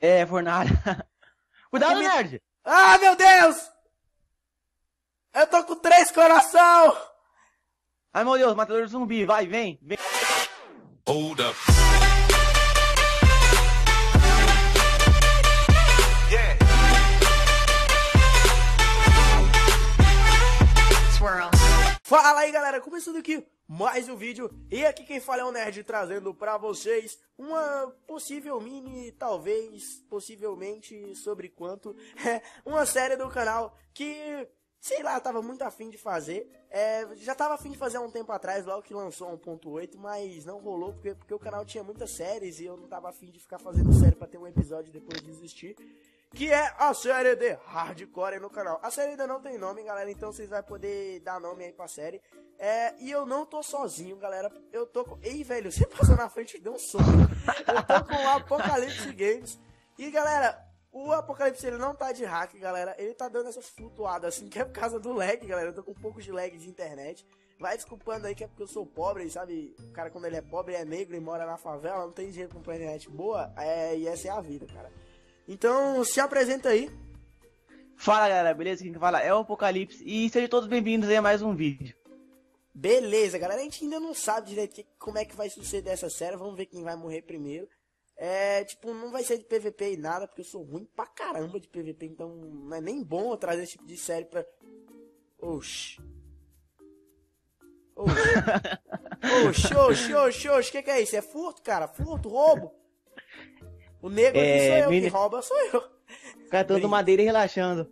É, fornalha. Cuidado, Comi- nerd! Ah, meu Deus! Eu tô com três coração! Ai, meu Deus, matador de zumbi, vai, vem, vem. Hold up. Yeah. Fala aí, galera, começando aqui mais um vídeo. E aqui quem fala é o Nerd, trazendo pra vocês uma possível mini, talvez, possivelmente, sobre quanto, uma série do canal que, sei lá, tava muito afim de fazer. É, já tava afim de fazer há um tempo atrás, logo que lançou a 1.8, mas não rolou porque, porque o canal tinha muitas séries e eu não tava afim de ficar fazendo série pra ter um episódio depois desistir. Que é a série de Hardcore no canal. A série ainda não tem nome, galera, então vocês vão poder dar nome aí pra série. É, e eu não tô sozinho, galera. Eu tô com. Ei, velho, você passou na frente e deu um soco. Eu tô com o Apocalipse Games. E, galera, o Apocalipse ele não tá de hack, galera. Ele tá dando essas flutuadas assim, que é por causa do lag, galera. Eu tô com um pouco de lag de internet. Vai desculpando aí que é porque eu sou pobre, sabe? O cara, quando ele é pobre, é negro e mora na favela, não tem dinheiro pra internet boa. É, e essa é a vida, cara. Então, se apresenta aí. Fala, galera, beleza? Quem que fala é o Apocalipse e sejam todos bem-vindos a mais um vídeo. Beleza, galera. A gente ainda não sabe direito como é que vai suceder essa série. Vamos ver quem vai morrer primeiro. É, tipo, não vai ser de PVP e nada, porque eu sou ruim pra caramba de PVP, então não é nem bom eu trazer esse tipo de série pra. Oxi. Oxi. Oxi, oxi, oxi. O que, que é isso? É furto, cara? Furto, roubo? O negro aqui É, sou eu, mini- que rouba sou eu. Catando madeira e relaxando.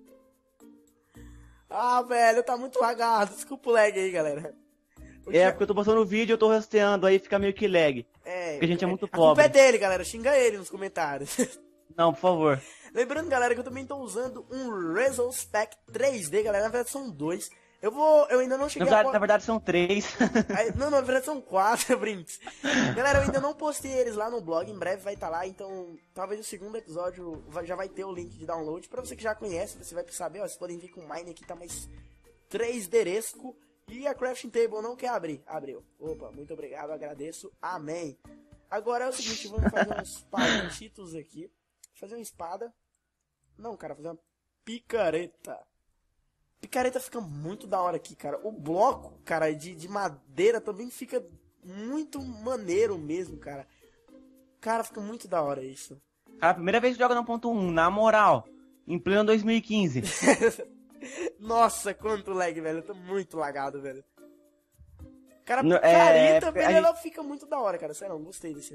Ah, velho, tá muito lagado. Desculpa o lag aí, galera. É, porque eu tô postando o vídeo e eu tô rosteando, aí fica meio que lag. É, Porque a gente é muito A culpa é pobre. dele, galera. Xinga ele nos comentários. Não, por favor. Lembrando, galera, que eu também tô usando um Resolve Pack 3D, galera. Na verdade, são dois. Eu vou. Eu ainda não Na cheguei verdade, a. na verdade são três. Não, na verdade são quatro, brinks. Galera, eu ainda não postei eles lá no blog, em breve vai estar lá, então talvez o segundo episódio já vai ter o link de download. Pra você que já conhece, você vai saber, ó, vocês podem ver que o Mine aqui tá mais 3Desco. E a Crafting Table não quer abrir. Abriu. Opa, muito obrigado, agradeço. Amém. Agora é o seguinte, vamos fazer uns paletitos aqui. Fazer uma espada. Não, cara, fazer uma picareta. Picareta fica muito da hora aqui, cara. O bloco, cara, de, de madeira também fica muito maneiro mesmo, cara. Cara, fica muito da hora isso. Cara, primeira vez que joga no ponto 1, na moral. Em pleno 2015. Nossa, quanto lag, velho. Eu tô muito lagado, velho. Cara, No- é, picareta, a velho, gente- ela fica muito da hora, cara. Sério, não gostei desse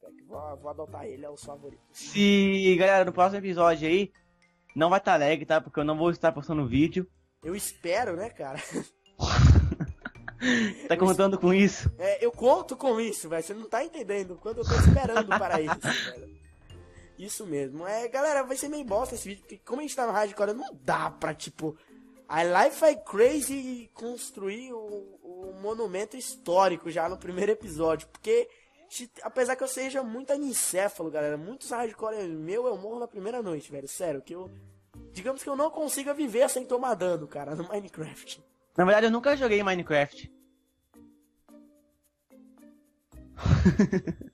Pack. Vou, vou adotar ele, é o favorito. Se, galera, no próximo episódio aí, não vai estar tá lag, tá? Porque eu não vou estar postando vídeo. Eu espero, né, cara? Tá contando com isso? É, eu conto com isso, velho. Você não tá entendendo o quanto eu tô esperando para isso, velho. Isso mesmo. É, galera, vai ser meio bosta esse vídeo, porque como a gente tá no hardcore, não dá pra, tipo, a Life I Crazy construir o, o monumento histórico já no primeiro episódio. Porque, apesar que eu seja muito anicéfalo, galera, muitos hardcore meu eu morro na primeira noite, velho. Sério, que eu. Digamos que eu não consiga viver sem tomar dano, cara, no Minecraft. Na verdade, eu nunca joguei Minecraft.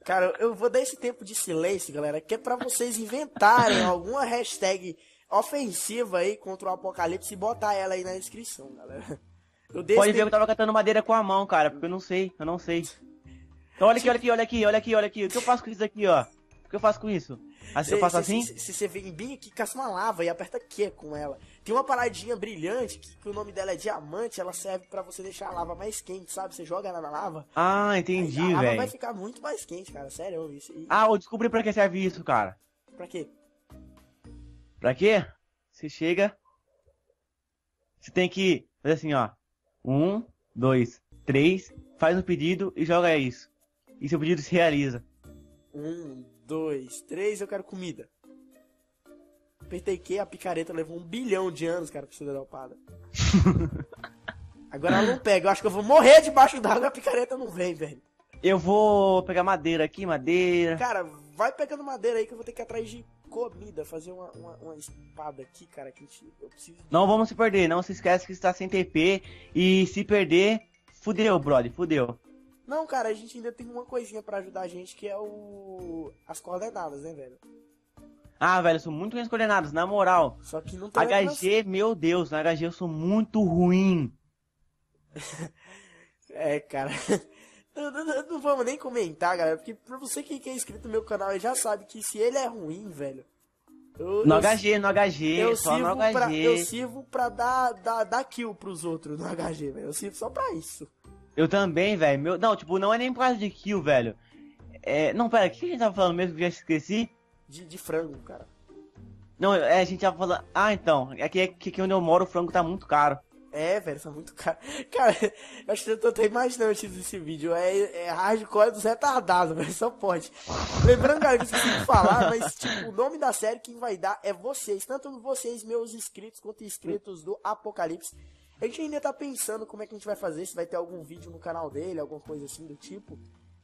Cara, eu vou dar esse tempo de silêncio, galera, que é pra vocês inventarem alguma hashtag ofensiva aí contra o Apocalipse e botar ela aí na descrição, galera. Pode ver que eu tava catando madeira com a mão, cara, porque eu não sei, eu não sei. Então olha aqui, olha aqui, olha aqui, olha aqui, olha aqui. O que eu faço com isso aqui, ó? O que eu faço com isso? Assim, eu faço assim? Se você vem bem aqui, caça uma lava e aperta Q com ela. Tem uma paradinha brilhante, que, que o nome dela é diamante, ela serve pra você deixar a lava mais quente, sabe? Você joga ela na lava, Ah, entendi, a lava vai velho. ficar muito mais quente, cara. Sério, isso. E, Ah, eu descobri pra que serve isso, cara. Pra quê? Pra quê? Você chega. Você tem que fazer assim, ó. Um, dois, três, faz um pedido e joga isso. E seu pedido se realiza. Um, dois, três, eu quero comida. Apertei que a picareta levou um bilhão de anos, cara, pra ser dropada. Agora ela não pega. Eu acho que eu vou morrer debaixo d'água e a picareta não vem, velho. Eu vou pegar madeira aqui, madeira. Cara, vai pegando madeira aí que eu vou ter que ir atrás de comida. Fazer uma, uma, uma espada aqui, cara, que a gente- eu preciso... de- Não vamos se perder, não se esquece que está sem TP. E se perder, fudeu, brother, fudeu. Não, cara, a gente ainda tem uma coisinha pra ajudar a gente, que é o... As coordenadas, né, velho? Ah, velho, eu sou muito ruim nas coordenadas, na moral. Só que não tem. HG, meu Deus, na HG eu sou muito ruim. É, cara. Não, não- não- não vamos nem comentar, galera, porque pra você que, que é inscrito no meu canal já sabe que se ele é ruim, velho. Eu, No eu- HG, no HG, eu só no sirvo, pra, eu HG. sirvo pra dar, dar, dar kill pros outros no HG, velho. Eu sirvo só pra isso. Eu também, velho. Meu... Não, tipo, não é nem por causa de kill, velho. É... Não, pera, o que a gente tava falando mesmo que eu já esqueci? De, de frango, cara. Não, é, a gente tava falando. Ah, então. Aqui, aqui, aqui onde eu moro o frango tá muito caro. É, velho, tá muito caro. Cara, eu acho que eu tô até imaginando desse vídeo. É, é hardcore dos retardados, velho. Só pode. Lembrando, galera, que eu esqueci de falar, mas, tipo, o nome da série quem vai dar é vocês. Tanto vocês, meus inscritos, quanto inscritos do Apocalipse. A gente ainda tá pensando como é que a gente vai fazer, se vai ter algum vídeo no canal dele, alguma coisa assim do tipo.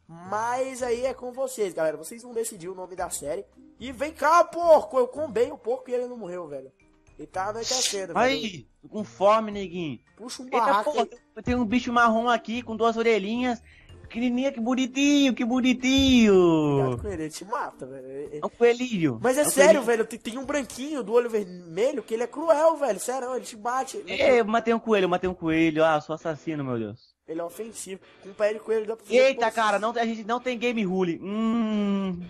Mas aí é com vocês, galera. Vocês vão decidir o nome da série. E vem cá, porco! Eu combei o porco e ele não morreu, velho. Ele tá anoitecendo. Aí, tô com fome, neguinho. Puxa um Eita, barraco porra, aí. tem um bicho marrom aqui com duas orelhinhas. Pequenininha, que bonitinho, que bonitinho. Cuidado com ele, ele te mata, velho. É- é- É um coelhinho. Mas é um sério, coelhinho. velho, tem, um branquinho do olho vermelho que ele é cruel, velho. Sério, ele te bate. É, eu matei um coelho, eu matei um coelho. Ah, sou assassino, meu Deus. Ele é ofensivo. Com pé de coelho dá pra fazer Eita, cara, não, a gente não tem game rule. Hum.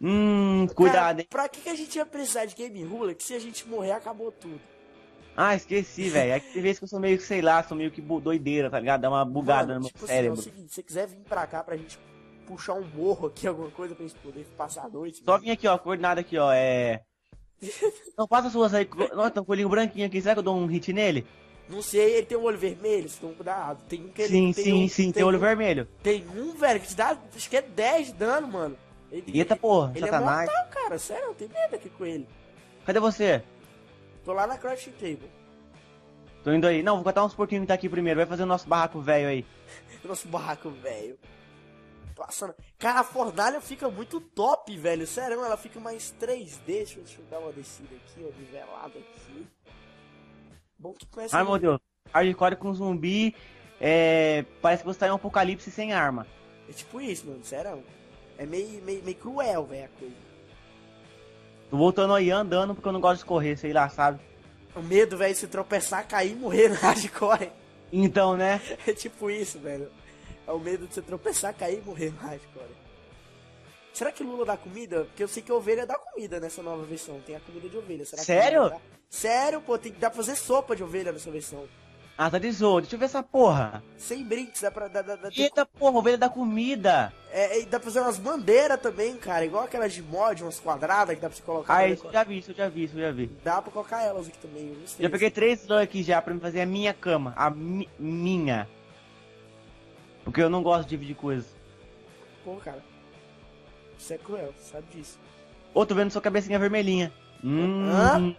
Hum, cuidado, hein. Pra que, que a gente ia precisar de game ruler que se a gente morrer acabou tudo? Ah, esqueci, velho. É que tem vezes que eu sou meio que, sei lá, sou meio que doideira, tá ligado? Dá uma bugada Mano, no meu tipo assim, é o cérebro. seguinte, se você quiser vir pra cá pra gente puxar um morro aqui, alguma coisa pra gente poder passar a noite. Só vim aqui, ó, coordenada aqui, ó, é... Não, passa as suas aí. Nossa, tem um coelhinho branquinho aqui. Será que eu dou um hit nele? Não sei, ele tem um olho vermelho, estão cuidado. Tem um que ele Sim, tem sim, um, sim, tem olho um, vermelho. Tem um, velho, que te dá, acho que é 10 de dano, mano. Ele, Eita porra, ele é satanás. mortal, cara, sério, eu tenho medo aqui com ele. Cadê você? Tô lá na crafting table. Tô indo aí. Não, vou catar uns porquinhos que tá aqui primeiro. Vai fazer o nosso barraco velho aí. Nosso barraco, velho. Passando. Cara, a fornalha fica muito top, velho. Sério, ela fica mais 3D. Deixa eu, deixa eu dar uma descida aqui, ó, nivelada aqui. Bom que conhece. Ai, meu Deus. Hardcore com zumbi. É... Parece que você tá em um apocalipse sem arma. É tipo isso, mano, sério. É meio, meio, meio cruel, velho, a coisa. Tô voltando aí andando porque eu não gosto de correr, sei lá, sabe? O medo, velho, de se tropeçar, cair e morrer no hardcore. Então, né? É tipo isso, velho. É o medo de você tropeçar, cair e morrer no hardcore. Será que Lula dá comida? Porque eu sei que a ovelha dá comida nessa nova versão. Tem a comida de ovelha. Será Sério? Sério, pô, tem que dar pra fazer sopa de ovelha nessa versão. Ah, tá. Deixa eu ver essa porra. Sem brinks, dá pra. Dá, dá, dá, tem- Eita porra, ovelha da comida. é, e dá pra fazer umas bandeiras também, cara. Igual aquelas de mod, umas quadradas que dá pra você colocar. Ah, isso eu já vi, isso eu já vi, isso eu já vi. Dá pra colocar elas aqui também. eu. Já peguei três slams aqui já pra me fazer a minha cama. A mi minha. Porque eu não gosto de dividir coisas. Pô, cara. Isso é cruel, sabe disso. Ô, tô vendo sua cabecinha vermelhinha. Hum. Hã?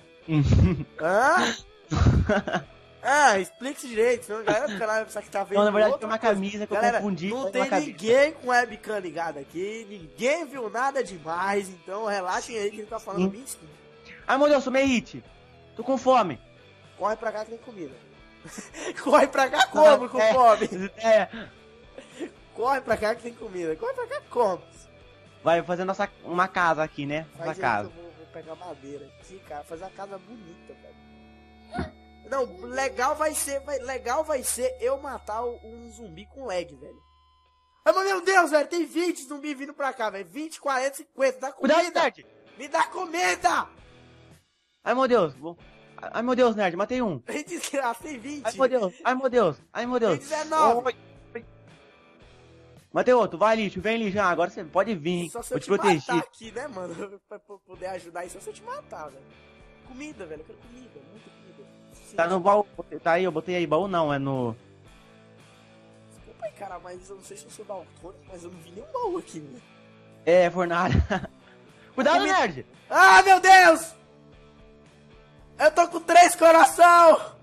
Hã? ah, explique-se direito, senão a galera do canal vai pensar que tá vendo. Não, na verdade foi uma coisa. camisa que eu Galera, confundi com não tem ninguém com webcam ligada aqui, ninguém viu nada demais, então relaxem aí que ele tá falando skin. Ai, meu Deus, tomei hit. Tô com fome. Corre pra cá que tem comida. Corre pra cá como com É. fome? É, Corre pra cá que tem comida. Corre pra cá como? vai fazer nossa, uma casa aqui, né? Nossa Faz casa. eu vou, vou pegar madeira aqui, cara. Fazer uma casa bonita, velho. Não, legal vai ser, vai, legal vai ser eu matar um zumbi com lag, velho. Ai, mas meu Deus, velho, tem 20 zumbi vindo pra cá, velho. 20, 40, 50. Dá Cuidado, comida! nerd. Me dá comida! Ai, meu Deus. vou- Ai, meu Deus, nerd, matei um. Desgraça, tem 20. Ai, meu Deus. Ai, meu Deus. Ai, meu Deus. Tem 19. Oi. Oi. Matei outro. Vai, lixo. Vem, lixo. Ah, agora você pode vir. Só se eu te te proteger. matar aqui, né, mano? pra, poder ajudar isso, só se eu te matar, velho. Comida, velho. Eu quero comida, muita comida. Tá no baú. Tá aí, eu botei aí. Baú não, é no... Desculpa aí, cara, mas eu não sei se eu sou daltônico, mas eu não vi nenhum baú aqui, velho. É, fornalha. Cuidado, Comida- nerd. Ah, meu Deus! Eu tô com três coração!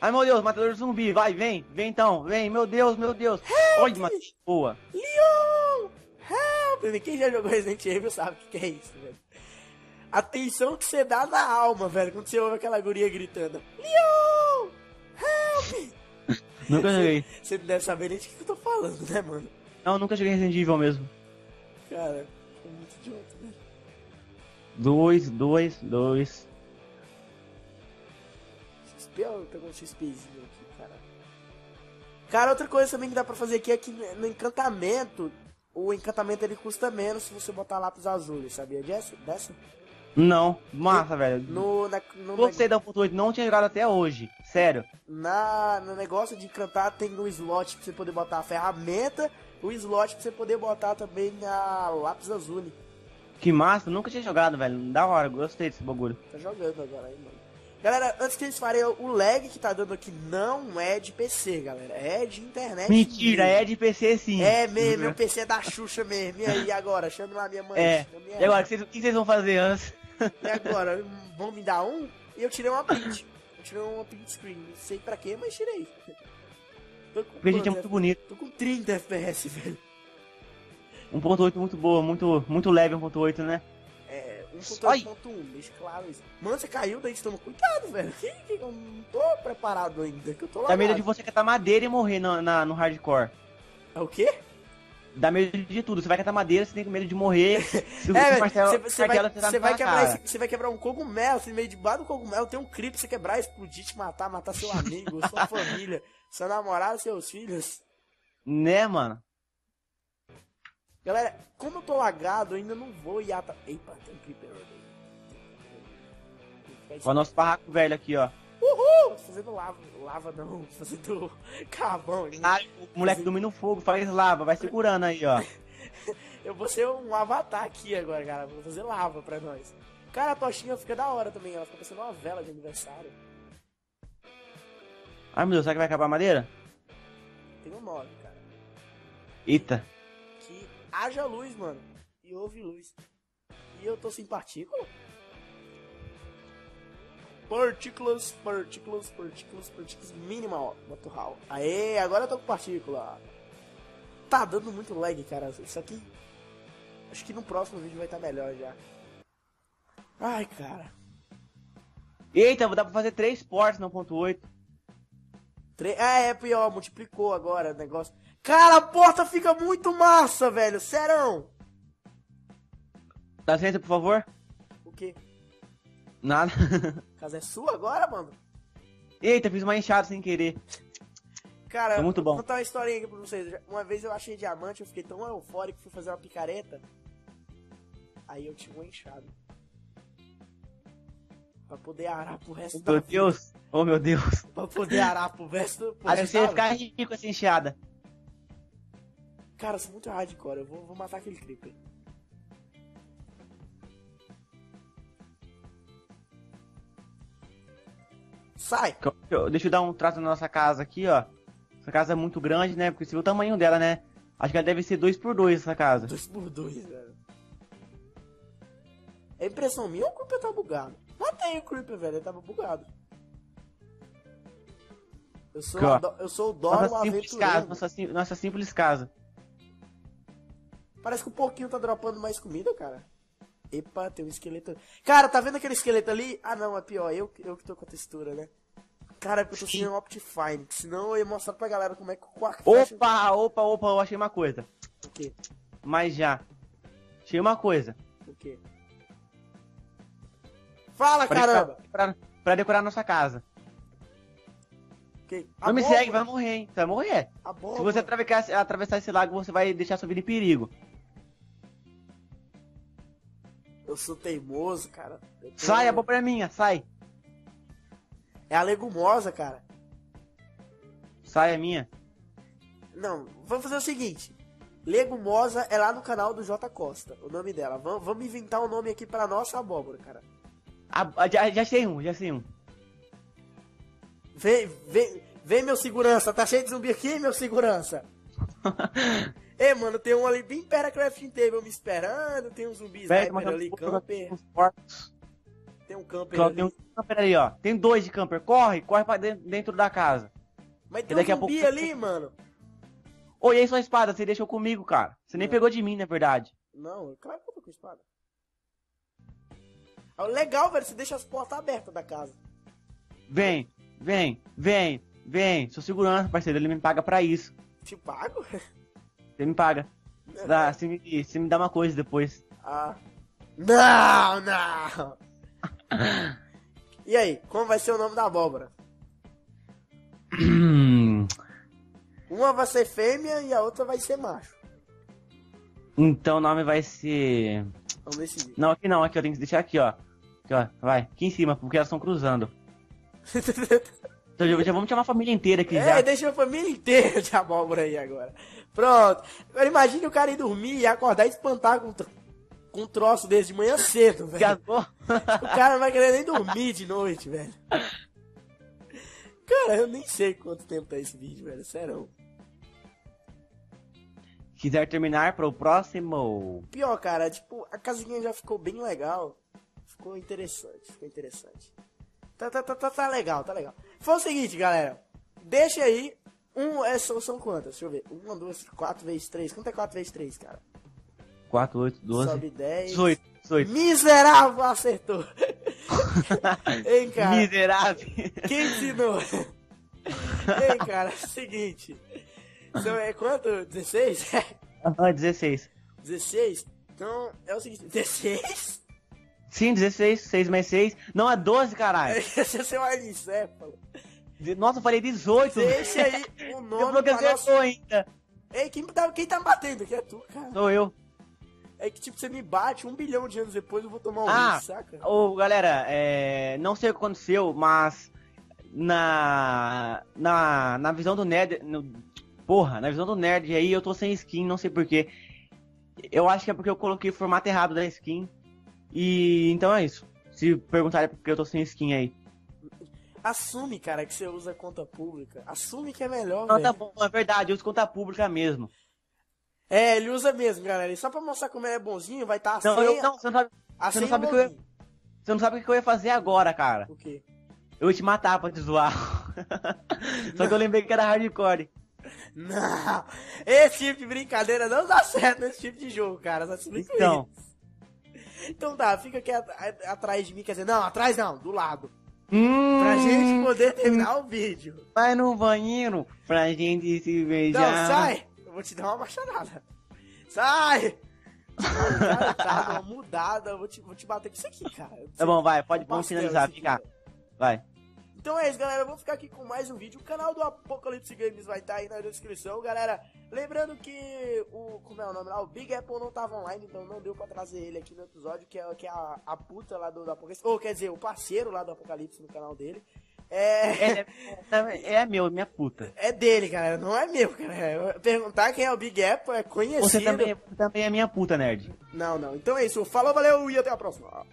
Ai, meu Deus, matador de zumbi. Vai, vem. Vem então. Vem. Meu Deus, meu Deus. Olha. Boa. Leon! Help! Quem já jogou Resident Evil sabe o que, que é isso, velho. A tensão que você dá na alma, velho, quando você ouve aquela guria gritando Leon! Help! Nunca joguei. Você deve saber nem de que eu tô falando, né, mano? Não, nunca joguei Resident Evil mesmo. Cara, é muito idiota, velho. Dois, dois, dois. XP, eu pegou um XPzinho aqui, cara. Cara, outra coisa também que dá pra fazer aqui é que no encantamento, o encantamento ele custa menos se você botar lápis azuis, sabia disso? Dessa? Não, massa, velho. No, na, no, Gostei da 1.8, não tinha jogado até hoje. Sério. na, no negócio de encantar tem o slot pra você poder botar a ferramenta, o slot pra você poder botar também a lápis azul. Que massa, nunca tinha jogado, velho. Da hora, gostei desse bagulho. Tá jogando agora aí, mano. Galera, antes que eles falem, o lag que tá dando aqui não é de PC, galera. É de internet. Mentira, mesmo. é de PC sim. É mesmo, meu PC é da Xuxa mesmo. E aí, agora? Chame lá minha mãe. É. ela. E agora, o o que vocês vão fazer antes? E agora? Vão me dar um? E eu tirei uma print. Eu tirei uma print screen. Não sei pra quê, mas tirei. Tô com, Porque a gente é muito bonito. Tô com 30 FPS, velho. 1.8 muito boa, muito, muito leve 1.8, né? É, Ai. 1.8.1, deixa claro isso. Mano, você caiu daí, toma cuidado, velho. Que, que eu não tô preparado ainda, que eu tô lá. Dá medo de você catar madeira e morrer no, na, no hardcore. É o quê? Dá medo de tudo. Você vai catar madeira, você tem medo de morrer. Se É, você- você vai, você quebrar você vai quebrar um cogumelo, assim, meio debaixo do cogumelo, tem um creep, você quebrar, explodir, te matar, matar seu amigo, sua família, seu namorado, seus filhos. Né, mano? Galera, como eu tô lagado, eu ainda não vou ir ata... Eita, tem um creeper ali. Ó, o nosso barraco velho aqui, ó. Uhul! Fazendo lava, lava não, fazendo carvão. Ah, o moleque domina o fogo, faz lava, vai segurando aí, ó. Eu vou ser um avatar aqui agora, cara, vou fazer lava pra nós. Cara, a tochinha fica da hora também, ela fica parecendo uma vela de aniversário. Ai, meu Deus, será que vai acabar a madeira? Tem um 9, cara. Eita. que haja luz, mano. E houve luz. E eu tô sem partícula? Partículas, partículas, partículas, partículas minimal, natural. Aê, agora eu tô com partícula. Tá dando muito lag, cara. Isso aqui. Acho que no próximo vídeo vai estar melhor já. Ai, cara. Eita, dá pra fazer três portas no 1.8. Tre... Ah, é pior, multiplicou agora o negócio. Cara, a porta fica muito massa, velho. Serão. Dá licença, por favor? O quê? Nada. Casa é sua agora, mano? Eita, fiz uma enxada sem querer. Cara, Foi muito bom. vou contar uma historinha aqui pra vocês. Uma vez eu achei diamante, eu fiquei tão eufórico que fui fazer uma picareta. Aí eu tinha uma enxada. Pra poder arar pro resto da Meu vida. Deus. Oh, meu Deus. Pra poder arar pro resto, pro Acho que você ia da ficar rico com essa enxada. Cara, eu sou muito hardcore. Eu vou, vou matar aquele creeper. Sai! Eu- Deixa eu dar um trato na nossa casa aqui, ó. Essa casa é muito grande, né? Porque você viu o tamanho dela, né? Acho que ela deve ser 2 por 2 essa casa. Dois por dois, velho. É impressão minha ou o Creeper tá bugado? Matei o Creeper, velho, ele tava bugado. Eu sou, a eu sou o Doro Nossa simples casa, aventureiro. nossa, sim- nossa simples casa. Parece que o porquinho tá dropando mais comida, cara. Epa, tem um esqueleto. Cara, tá vendo aquele esqueleto ali? Ah, não, é pior. Eu, eu que tô com a textura, né? Cara, é porque eu tô sem o Optifine. Senão eu ia mostrar pra galera como é que o Quark Opa, opa, opa, eu achei uma coisa. o quê? Mas já. Achei uma coisa. O quê? Fala, Pra caramba! decorar, pra, pra decorar nossa casa. O quê? Não me segue, vai morrer, hein? Você vai morrer. Se você atravessar, atravessar esse lago, você vai deixar sua vida em perigo. Eu sou teimoso, cara. Tô- Sai, a abóbora é minha, sai. É a legumosa, cara. Sai, é minha. Não, vamos fazer o seguinte. Legumosa é lá no canal do J Costa, o nome dela. Vamos, vamos inventar um nome aqui pra nossa abóbora, cara. Ah, já, já sei um, já sei um. Vem, vem, vem meu segurança. Tá cheio de zumbi aqui, meu segurança. Ei, mano, tem um ali bem perto da crafting table me esperando. Tem um zumbi Velho, sniper ali, camper. Tem um camper Tem ali. um camper ali, ó. Tem dois de camper. Corre, corre pra dentro, dentro da casa. Mas tem daqui um a pouco- zumbi ali, mano. Oi, e aí sua espada? Você deixou comigo, cara. Você nem Não. pegou de mim, na verdade. Não, claro que eu tô com espada. Ah, Legal, velho, você deixa as portas abertas da casa. Vem, vem, vem, vem. Sou segurança, parceiro. Ele me paga pra isso. Te pago? Você me paga. Dá, você, me, você me dá uma coisa depois. Ah. Não, não. E aí, como vai ser o nome da abóbora? Hum, Uma vai ser fêmea e a outra vai ser macho. então o nome vai ser. Vamos decidir. Não, aqui não, aqui eu tenho que deixar aqui, ó. Aqui, ó. Vai, aqui em cima, porque elas estão cruzando. Então já, já vamos chamar a família inteira aqui É, já. deixa a família inteira de abóbora aí agora. Pronto. Agora imagine o cara ir dormir e acordar e espantar com, com um troço desse de manhã cedo, velho. O cara não vai querer nem dormir de noite, velho. Cara, eu nem sei quanto tempo tá esse vídeo, velho. Sério. Quiser terminar para o próximo. Pior, cara, tipo, a casinha já ficou bem legal. Ficou interessante, ficou interessante. Tá, tá, tá, tá, tá legal, tá legal. Foi o seguinte, galera. Deixa aí. Um, é, são, são quantas? Deixa eu ver. Uma, duas, quatro vezes três. Quanto é quatro vezes três, cara? 4, 8, 12. Sobe 10. 18. 18. Miserável, acertou. Hein, cara? Miserável. Quem ensinou? Ei, cara, é o seguinte. São, é quanto? 16? Aham, 16. 16? Então, é o seguinte. 16? Sim, 16. 6 mais 6. Não, é 12, caralho. Esse é seu alicéfalo. Nossa, eu falei 18. Deixa aí o nome pra nosso... ainda. Ei, quem tá, quem tá batendo aqui é tu, cara. Sou eu. É que, tipo, você me bate um bilhão de anos depois, eu vou tomar um Ah, saca? Ô, galera, é, não sei o que aconteceu, mas na na, na visão do nerd, no- porra, na visão do nerd aí eu tô sem skin, não sei porquê. Eu acho que é porque eu coloquei o formato errado da skin. E então é isso. Se perguntarem por que eu tô sem skin aí. Assume, cara, que você usa conta pública. Assume que é melhor, Não, velho. tá bom, é verdade, eu uso conta pública mesmo. É, ele usa mesmo, galera. E só pra mostrar como ele é bonzinho, vai estar tá Não, eu, não, você não sabe, você não sabe e que eu ia- login. você não sabe o que eu ia fazer agora, cara. O quê? Eu ia te matar pra te zoar. Só que eu lembrei que era hardcore. Não! Esse tipo de brincadeira não dá certo nesse tipo de jogo, cara. Só Então. isso. Então tá, fica aqui atrás de mim, quer dizer, não, atrás não, do lado. Hum, Pra gente poder terminar o vídeo. Vai no banheiro pra gente se Não, beijar. sai! Eu vou te dar uma machadada. Sai! Cara, tá uma mudada, eu vou te, vou te bater com isso aqui, cara. Tá bom, vai, pode vamos finalizar, fica. Vai. Então é isso, galera. Vou ficar aqui com mais um vídeo. O canal do Apocalipse Games vai estar aí na descrição, galera. Lembrando que o. Como é o nome lá? O Big Apple não tava online, então não deu pra trazer ele aqui no episódio, que é, que é a, a puta lá do, do Apocalipse. Ou quer dizer, o parceiro lá do Apocalipse no canal dele. É. É, é, é meu, minha puta. É dele, galera. Não é meu, cara. Perguntar quem é o Big Apple é conhecido. Você também, você também é minha puta, nerd. Não, não. Então é isso. Falou, valeu e até a próxima.